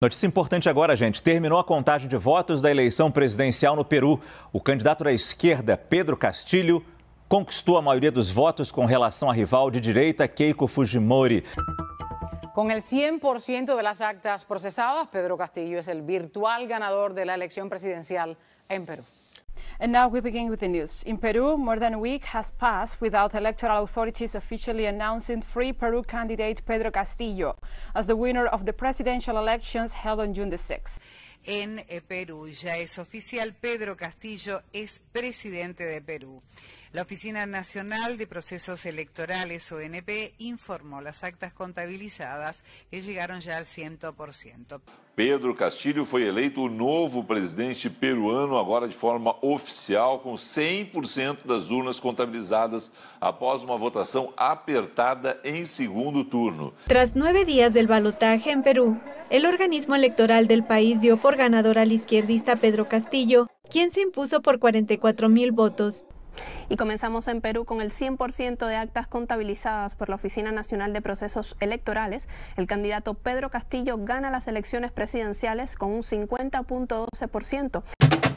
Notícia importante agora, gente. Terminou a contagem de votos da eleição presidencial no Peru. O candidato da esquerda, Pedro Castilho, conquistou a maioria dos votos com relação à rival de direita, Keiko Fujimori. Con el 100% de las actas procesadas, Pedro Castillo es el virtual ganador de la elección presidencial en Perú. And now we begin with the news. In Peru, more than a week has passed without electoral authorities officially announcing Free Peru candidate Pedro Castillo as the winner of the presidential elections held on June the 6th. En eh, Perú ya es oficial, Pedro Castillo es presidente de Perú. La Oficina Nacional de Procesos Electorales, ONP, informó las actas contabilizadas que llegaron ya al 100%. Pedro Castilho foi eleito o novo presidente peruano, agora de forma oficial, com 100% das urnas contabilizadas após uma votação apertada em segundo turno. Tras nueve días del balotaje en Perú, el organismo electoral del país dio por ganador al izquierdista Pedro Castillo, quien se impuso por 44 mil votos. Y comenzamos en Perú con el 100% de actas contabilizadas por la Oficina Nacional de Procesos Electorales. El candidato Pedro Castillo gana las elecciones presidenciales con un 50.12%.